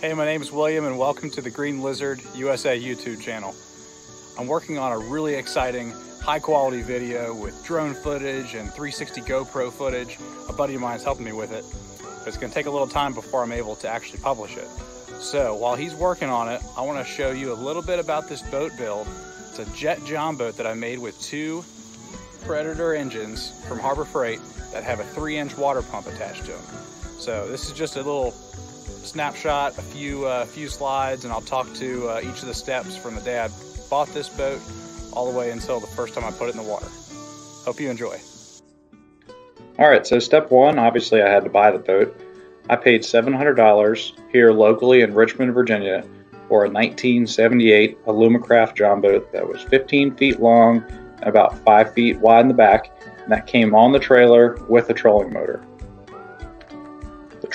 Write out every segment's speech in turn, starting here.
Hey, my name is William and welcome to the Green Lizard USA YouTube channel. I'm working on a really exciting high quality video with drone footage and 360 GoPro footage. A buddy of mine is helping me with it. But it's gonna take a little time before I'm able to actually publish it. So while he's working on it, I wanna show you a little bit about this boat build. It's a jet john boat that I made with two Predator engines from Harbor Freight that have a three inch water pump attached to them. So this is just a little snapshot, a few uh, few slides, and I'll talk to uh, each of the steps from the day I bought this boat all the way until the first time I put it in the water. Hope you enjoy. All right, so step one, obviously I had to buy the boat. I paid $700 here locally in Richmond, Virginia for a 1978 Alumacraft John boat that was 15 feet long and about 5 feet wide in the back, and that came on the trailer with a trolling motor.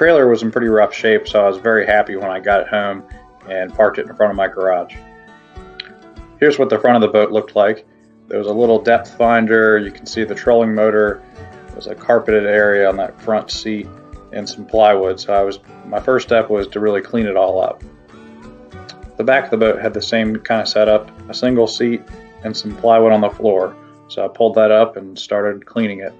The trailer was in pretty rough shape, so I was very happy when I got it home and parked it in front of my garage. Here's what the front of the boat looked like. There was a little depth finder, you can see the trolling motor, there was a carpeted area on that front seat and some plywood. So I was my first step was to really clean it all up. The back of the boat had the same kind of setup, a single seat and some plywood on the floor. So I pulled that up and started cleaning it.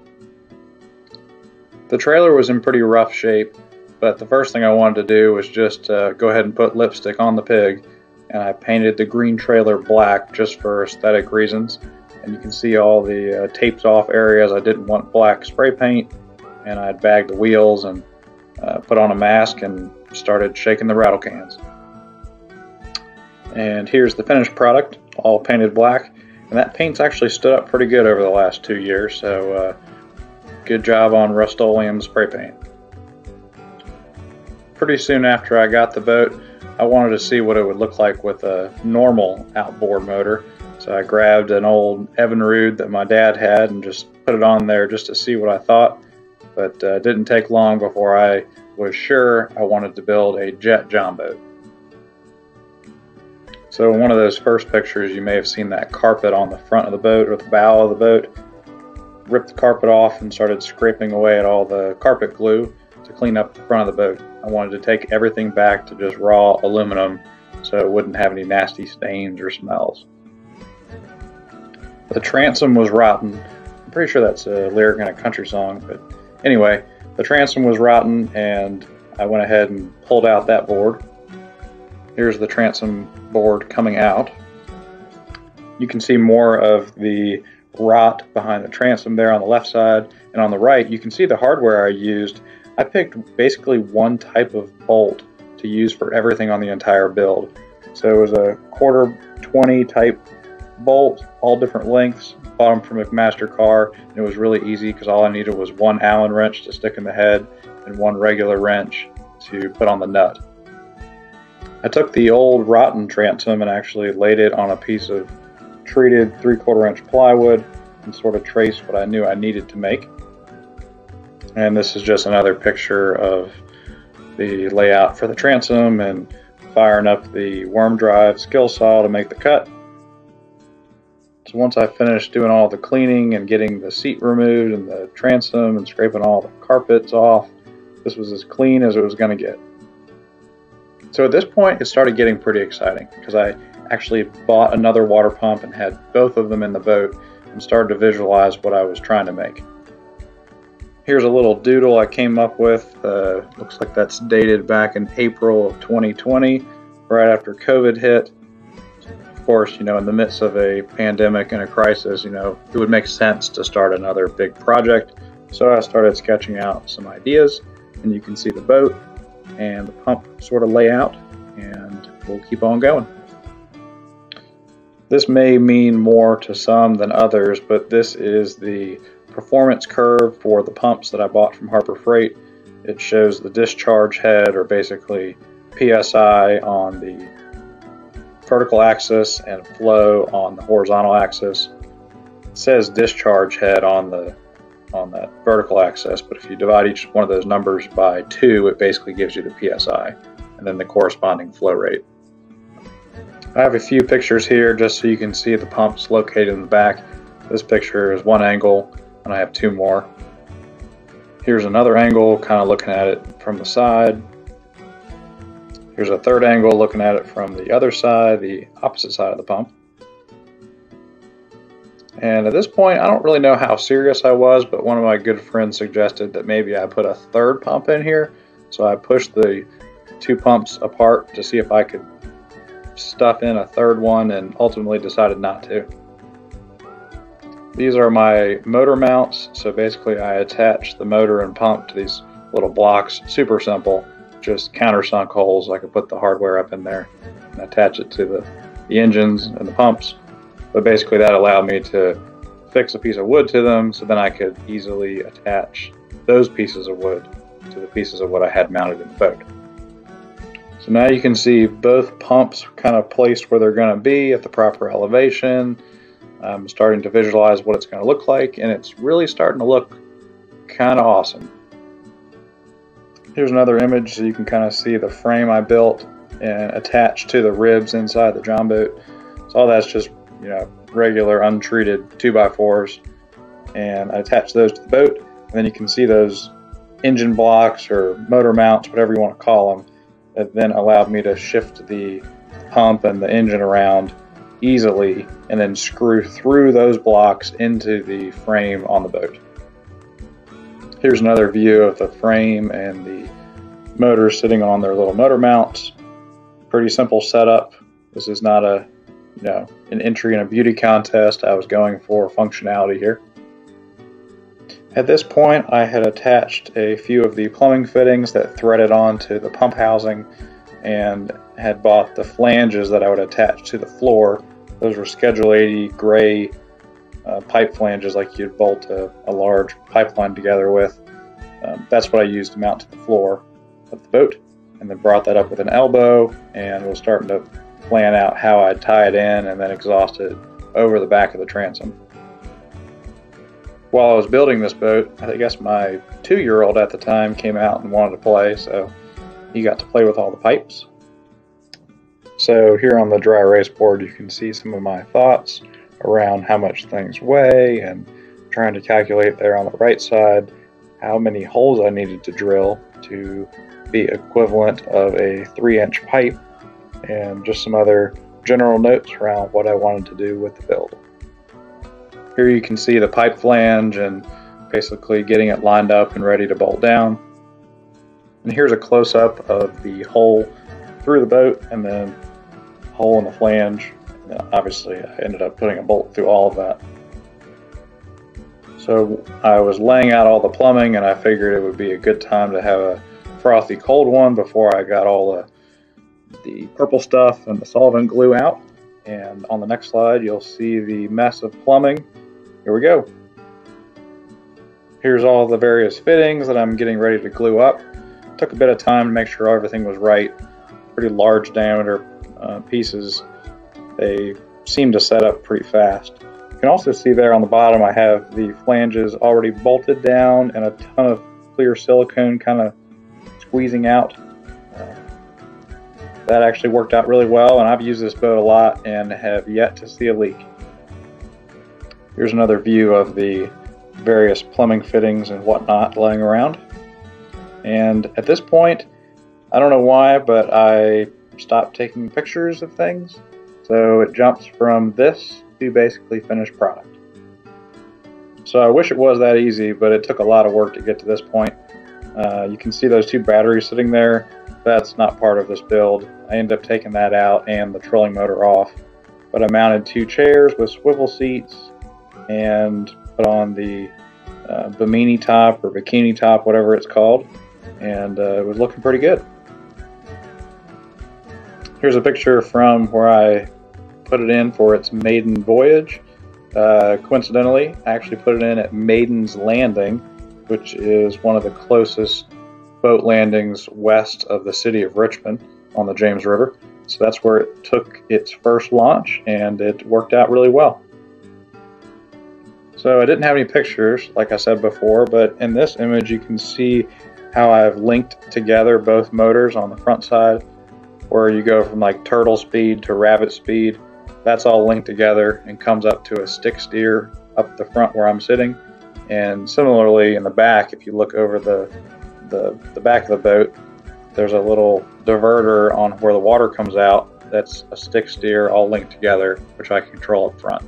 The trailer was in pretty rough shape, but the first thing I wanted to do was just uh, go ahead and put lipstick on the pig, and I painted the green trailer black just for aesthetic reasons. And you can see all the uh, taped off areas I didn't want black spray paint, and I'd bagged the wheels and uh, put on a mask and started shaking the rattle cans. And here's the finished product, all painted black. And that paint's actually stood up pretty good over the last two years, so uh, Good job on Rust-Oleum spray paint. Pretty soon after I got the boat, I wanted to see what it would look like with a normal outboard motor. So I grabbed an old Evinrude that my dad had and just put it on there just to see what I thought. But uh, it didn't take long before I was sure I wanted to build a jet john boat. So in one of those first pictures, you may have seen that carpet on the front of the boat or the bow of the boat ripped the carpet off and started scraping away at all the carpet glue to clean up the front of the boat. I wanted to take everything back to just raw aluminum so it wouldn't have any nasty stains or smells. The transom was rotten. I'm pretty sure that's a lyric in a country song, but anyway, the transom was rotten and I went ahead and pulled out that board. Here's the transom board coming out. You can see more of the rot behind the transom there on the left side. And on the right, you can see the hardware I used. I picked basically one type of bolt to use for everything on the entire build. So it was a quarter 20 type bolt, all different lengths, bought them from McMaster-Carr. And it was really easy because all I needed was one Allen wrench to stick in the head and one regular wrench to put on the nut. I took the old rotten transom and actually laid it on a piece of treated three quarter inch plywood and sort of traced what I knew I needed to make. And this is just another picture of the layout for the transom and firing up the worm drive skill saw to make the cut. So once I finished doing all the cleaning and getting the seat removed and the transom and scraping all the carpets off, this was as clean as it was going to get. So at this point, it started getting pretty exciting because I actually bought another water pump and had both of them in the boat and started to visualize what I was trying to make. Here's a little doodle I came up with. Uh, looks like that's dated back in April of 2020, right after COVID hit. Of course, you know, in the midst of a pandemic and a crisis, you know, it would make sense to start another big project. So I started sketching out some ideas, and you can see the boat and the pump sort of layout, and we'll keep on going. This may mean more to some than others, but this is the performance curve for the pumps that I bought from Harbor Freight. It shows the discharge head, or basically PSI, on the vertical axis and flow on the horizontal axis. It says discharge head on the on that vertical axis, but if you divide each one of those numbers by two, it basically gives you the PSI and then the corresponding flow rate. I have a few pictures here just so you can see the pumps located in the back. This picture is one angle and I have two more. Here's another angle, kind of looking at it from the side. Here's a third angle looking at it from the other side, the opposite side of the pump. And at this point, I don't really know how serious I was, but one of my good friends suggested that maybe I put a third pump in here. So I pushed the two pumps apart to see if I could stuff in a third one and ultimately decided not to. These are my motor mounts. So basically I attach the motor and pump to these little blocks. Super simple, just countersunk holes. I could put the hardware up in there and attach it to the, the engines and the pumps. But basically that allowed me to fix a piece of wood to them so then I could easily attach those pieces of wood to the pieces of what I had mounted in the boat. So now you can see both pumps kind of placed where they're going to be at the proper elevation. I'm starting to visualize what it's going to look like and it's really starting to look kind of awesome. Here's another image so you can kind of see the frame I built and attached to the ribs inside the John boat. So all that's just you know, regular untreated 2x4s and I attached those to the boat. And then you can see those engine blocks or motor mounts, whatever you want to call them, that then allowed me to shift the pump and the engine around easily and then screw through those blocks into the frame on the boat. Here's another view of the frame and the motors sitting on their little motor mounts. Pretty simple setup. This is not a you know, an entry in a beauty contest. I was going for functionality here. At this point, I had attached a few of the plumbing fittings that threaded onto the pump housing and had bought the flanges that I would attach to the floor. Those were Schedule 80 gray uh, pipe flanges like you'd bolt a, a large pipeline together with. Um, that's what I used to mount to the floor of the boat. And then brought that up with an elbow and was starting to plan out how I'd tie it in and then exhaust it over the back of the transom. While I was building this boat, I guess my two year old at the time came out and wanted to play, so he got to play with all the pipes. So, here on the dry erase board, you can see some of my thoughts around how much things weigh and trying to calculate there on the right side how many holes I needed to drill to be equivalent of a 3 inch pipe and just some other general notes around what I wanted to do with the build. Here you can see the pipe flange and basically getting it lined up and ready to bolt down. And here's a close-up of the hole through the boat and then hole in the flange. Obviously I ended up putting a bolt through all of that. So I was laying out all the plumbing and I figured it would be a good time to have a frothy cold one before I got all the the purple stuff and the solvent glue out. And on the next slide, you'll see the mess of plumbing. Here we go. Here's all the various fittings that I'm getting ready to glue up. Took a bit of time to make sure everything was right. Pretty large diameter uh, pieces. They seem to set up pretty fast. You can also see there on the bottom I have the flanges already bolted down and a ton of clear silicone kind of squeezing out that actually worked out really well, and I've used this boat a lot and have yet to see a leak. Here's another view of the various plumbing fittings and whatnot laying around. And at this point, I don't know why, but I stopped taking pictures of things. So it jumps from this to basically finished product. So I wish it was that easy, but it took a lot of work to get to this point. Uh, you can see those two batteries sitting there that's not part of this build. I ended up taking that out and the trolling motor off. But I mounted two chairs with swivel seats and put on the uh, bimini top or bikini top, whatever it's called, and uh, it was looking pretty good. Here's a picture from where I put it in for its maiden voyage. Uh, coincidentally, I actually put it in at Maiden's Landing, which is one of the closest boat landings west of the city of Richmond on the James River. So that's where it took its first launch, and it worked out really well. So I didn't have any pictures, like I said before, but in this image you can see how I've linked together both motors on the front side, where you go from like turtle speed to rabbit speed. That's all linked together and comes up to a stick steer up the front where I'm sitting. And similarly in the back, if you look over the the, the back of the boat, there's a little diverter on where the water comes out that's a stick steer all linked together, which I control up front.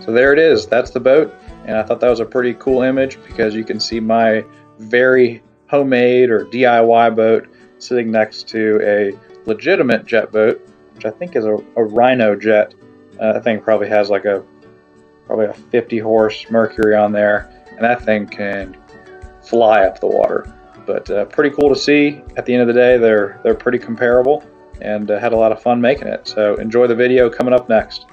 So there it is, that's the boat, and I thought that was a pretty cool image because you can see my very homemade or DIY boat sitting next to a legitimate jet boat, which I think is a, a Rhino jet. Uh, that thing probably has like a probably a 50 horse Mercury on there, and that thing can fly up the water. But uh, pretty cool to see. At the end of the day, they're they're pretty comparable, and uh, had a lot of fun making it. So enjoy the video coming up next.